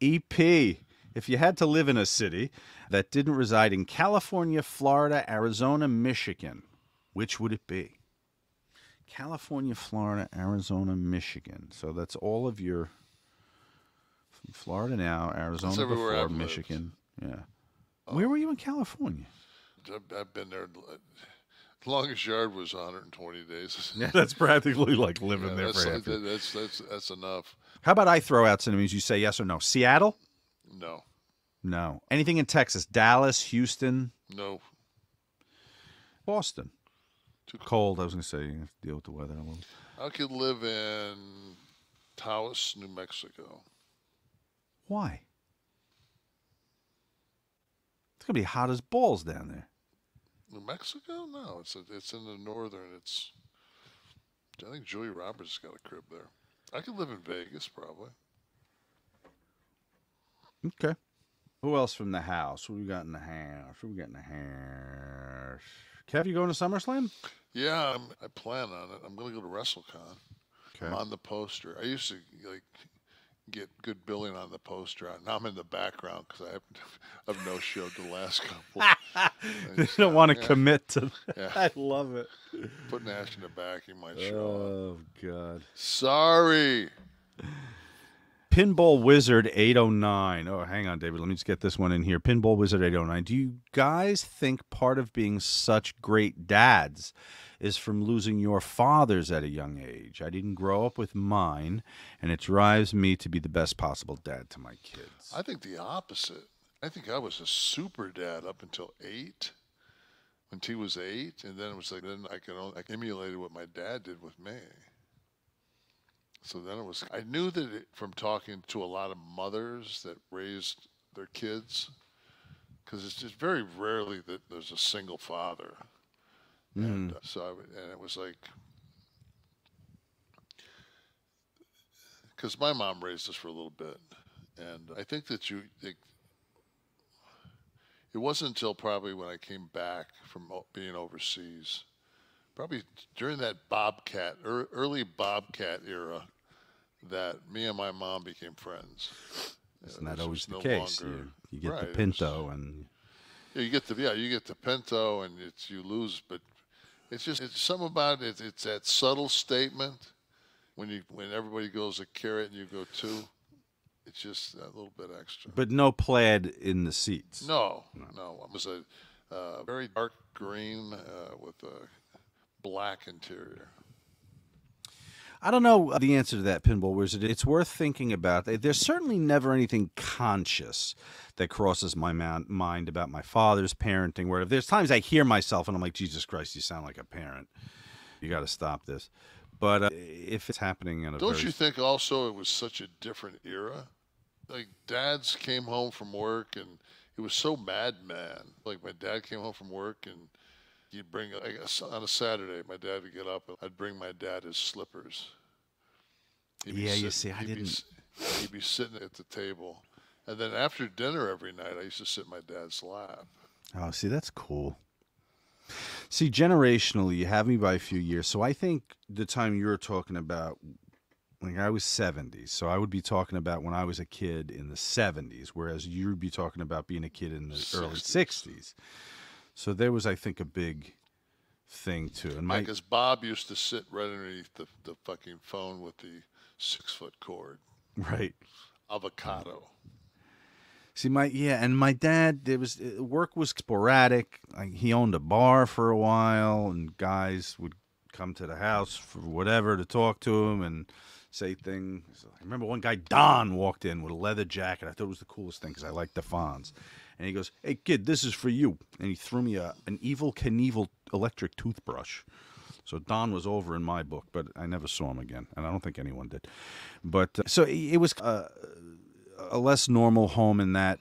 EP. If you had to live in a city that didn't reside in California, Florida, Arizona, Michigan, which would it be? California, Florida, Arizona, Michigan. So that's all of your from Florida now, Arizona before, I've lived. Michigan. Yeah. Oh. Where were you in California? I've been there. Longest yard was 120 days. Yeah, that's practically like living Yeah, there that's, that's that's that's enough. How about I throw out some names? You say yes or no. Seattle? No, No. Anything in Texas? Dallas, Houston, no, Boston. Too cold. I was going to say you have to deal with the weather a little. I could live in Taos, New Mexico. Why? It's going to be hot as balls down there. New Mexico? No, it's a, it's in the northern. It's I think Julia Roberts has got a crib there. I could live in Vegas probably. Okay. Who else from the house? What we got in the house? What we got in the house? Kev, you going to SummerSlam? Yeah, I'm, I plan on it. I'm going to go to WrestleCon. Okay. I'm on the poster. I used to like get good billing on the poster. Now I'm in the background because I have, I've no showed the last couple. Just don't want to yeah, commit to that. Yeah. I love it. Put Nash in the back. He might show up. Oh, God. Sorry. Pinball Wizard 809. Oh, hang on, David. Let me just get this one in here. Pinball Wizard 809. Do you guys think part of being such great dads is from losing your fathers at a young age? I didn't grow up with mine, and it drives me to be the best possible dad to my kids. I think the opposite. I think I was a super dad up until eight. When T was eight, and then it was like then I could only, I emulated what my dad did with me. So then it was. I knew that it, from talking to a lot of mothers that raised their kids, because it's just very rarely that there's a single father. And uh, so, I, and it was like, because my mom raised us for a little bit, and I think that you, it, it wasn't until probably when I came back from o- being overseas, probably during that Bobcat, ear- early Bobcat era, that me and my mom became friends. Isn't that always the no case? longer- You, you get Right, the was- Pinto, and yeah, you get the yeah, you get the Pinto, and it's you lose, but it's just it's something about it. It's that subtle statement when you when everybody goes a carrot and you go two. It's just that little bit extra. but no plaid in the seats. No, no, it was a uh, very dark green uh, with a black interior. I don't know the answer to that, Pinball Wizard. It's worth thinking about. There's certainly never anything conscious that crosses my mind about my father's parenting. Where there's times I hear myself and I'm like, Jesus Christ, you sound like a parent. You got to stop this. But uh, if it's happening in a Don't very you think also it was such a different era? Like dads came home from work and it was so Mad Men. Like my dad came home from work and you'd bring I guess on a Saturday my dad would get up and I'd bring my dad his slippers. Be Yeah, you see, I he'd didn't- s- he'd be sitting at the table, and then after dinner every night I used to sit in my dad's lap. Oh, see, that's cool. See, generationally, you have me by a few years. So I think the time you were talking about, like I was 70s. So I would be talking about when I was a kid in the 70s, whereas you'd be talking about being a kid in the early 60s. So there was, I think, a big thing too. And my, Because Bob used to sit right underneath the, the fucking phone with the six foot cord. right. Avocado. See, my yeah, and my dad. There was uh, work was sporadic. Like he owned a bar for a while, and guys would come to the house for whatever to talk to him and say things. I remember one guy, Don, walked in with a leather jacket. I thought it was the coolest thing because I like the Fonz. And he goes, "Hey kid, this is for you." And he threw me a an Evel Knievel electric toothbrush. So Don was over in my book, but I never saw him again, and I don't think anyone did. But uh, so it was. Uh, a less normal home in that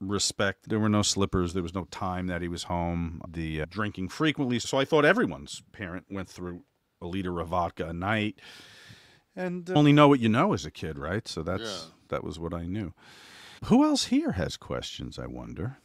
respect. There were no slippers. There was no time that he was home. The uh, drinking frequently. So I thought everyone's parent went through a liter of vodka a night. And uh, only know what you know as a kid, right? So that's Yeah. that was what I knew. Who else here has questions? I wonder.